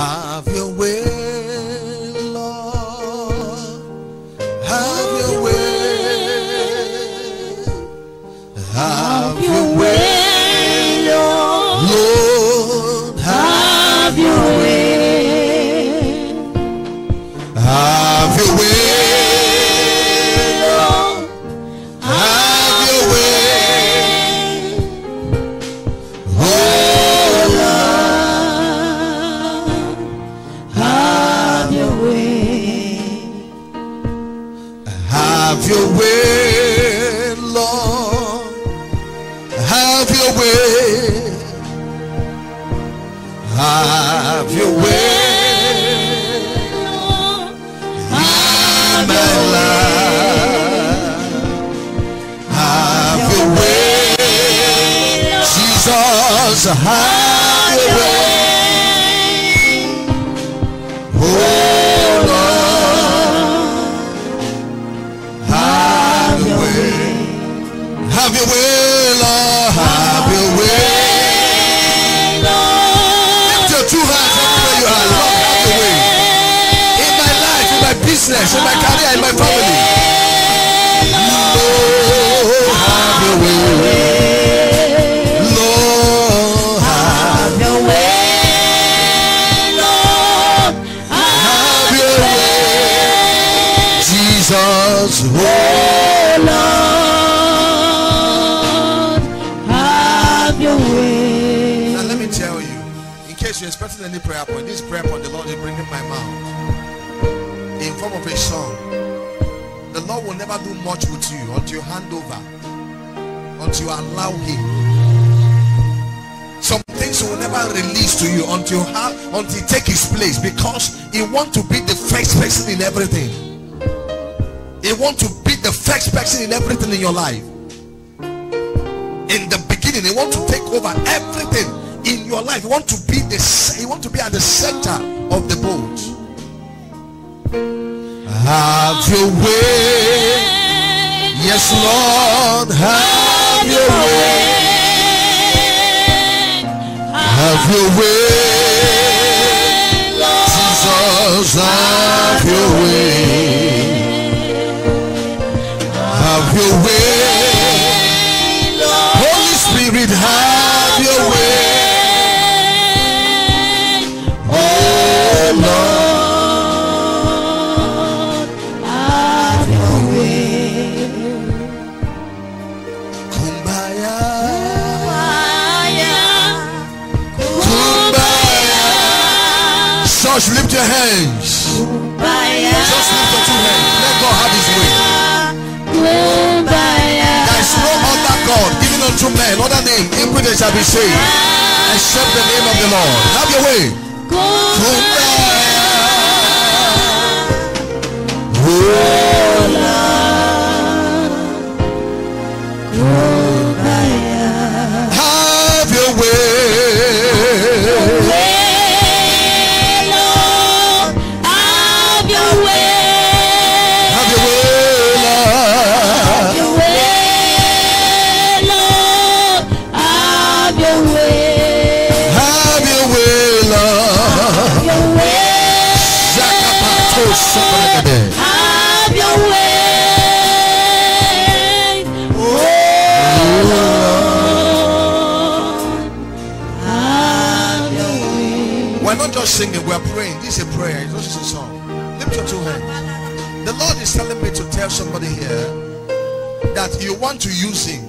Have Have your way, Lord. Have your way. Have your way. Life. Have your way. Jesus, have your way. Oh business, in my career, in my family. Lord, have your way. Lord, have Your way, Lord. have your way. Jesus, oh, Lord, have your way. Now let me tell you, in case you're expecting any prayer point, this prayer point the Lord is bringing my mouth form of a song. The Lord will never do much with you until you hand over, until you allow Him. Some things will never release to you until you have, until He take His place, because He want to be the first person in everything. He want to be the first person in everything in your life in the beginning he want to take over everything in your life he want to be the he want to be at the center of the boat have your way. Yes lord have your way. Have your way your hands. Kumbaya, Just lift your two hands. Let God have His way. Kumbaya. There is no other God given unto men, other name, in shall be saved, except the name of the Lord. Have your way. Kumbaya. Oh not just singing, we're praying. This is a prayer, it's not just a song. Lift your two hands. The Lord is telling me to tell somebody here that you want to use him.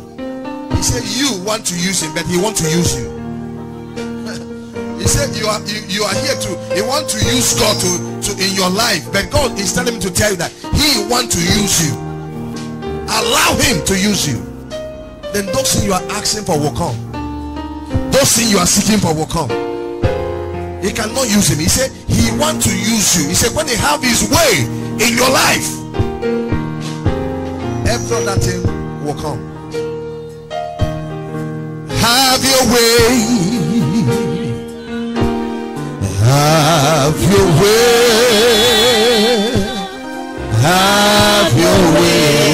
He said you want to use him, but he want to use you. he said you are you, you are here to he want to use God to, to in your life, but God is telling me to tell you that he want to use you. Allow him to use you. Then those things you are asking for will come. Those things you are seeking for will come. He cannot use him. He said he want to use you. He said when he have his way in your life, every other thing will come. Have your way. Have your way. Have your way.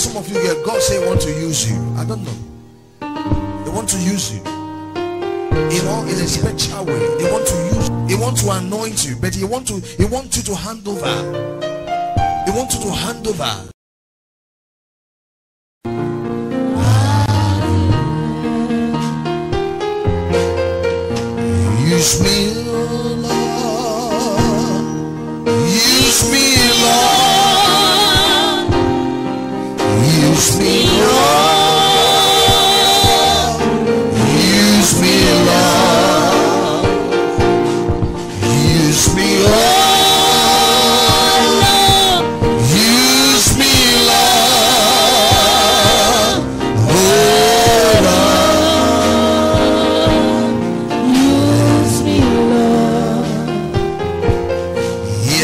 Some of you here, God say want to use you. I don't know. They want to use you. You know, in a special way. They want to use He want to anoint you, but he want to he want you to hand over. He want you to hand over.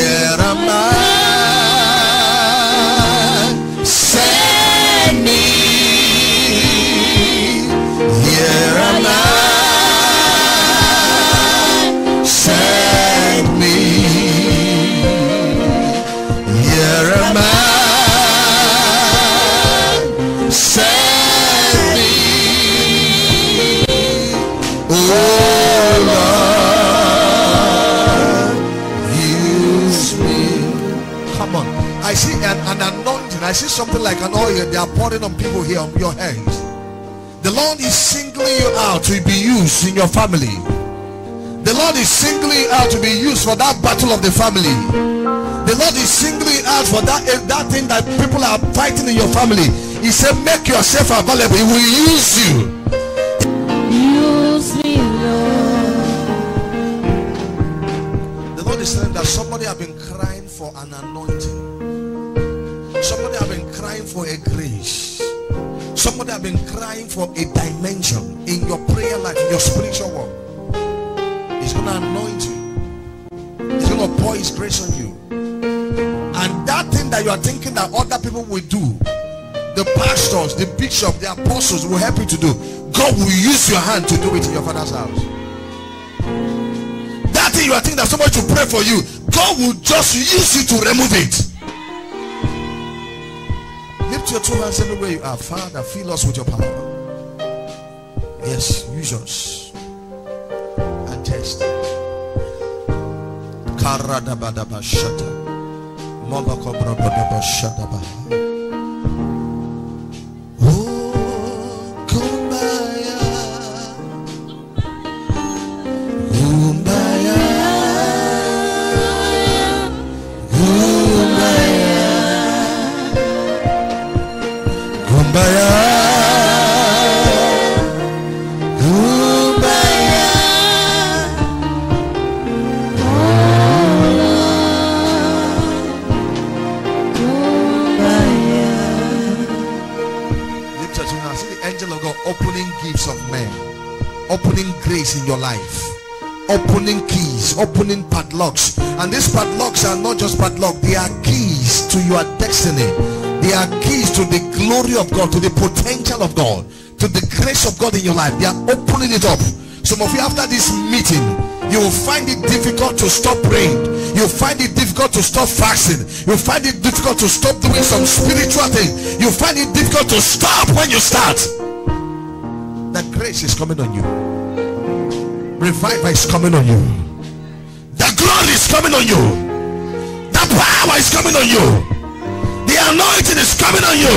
Here I see something like an oil. They are pouring on people here on your hands. The Lord is singling you out to be used in your family. The Lord is singling you out to be used for that battle of the family. The Lord is singling you out for that, eh, that thing that people are fighting in your family. He said, make yourself available. He will use you. Use me, Lord. The Lord is saying that somebody have been crying for an anointing. Somebody have been crying for a grace. Somebody have been crying for a dimension in your prayer life, in your spiritual walk. He's going to anoint you. He's going to pour his grace on you. And that thing that you are thinking that other people will do, the pastors, the bishops, the apostles will help you to do. God will use your hand to do it in your father's house. That thing you are thinking that somebody should pray for you, God will just use you to remove it. Lift your two hands everywhere you are. Father, fill us with your power. Yes, use us. And test. Karadabadaba shata. Molokobrabadaba shadaba. Your life, opening keys, opening padlocks. And these padlocks are not just padlocks, they are keys to your destiny. They are keys to the glory of God, to the potential of God, to the grace of God in your life. They are opening it up. Some of you, after this meeting, you will find it difficult to stop praying. You find it difficult to stop fasting. You find it difficult to stop doing some spiritual thing. You find it difficult to stop when you start. The grace is coming on you. Revival is coming on you. The glory is coming on you. The power is coming on you. The anointing is coming on you.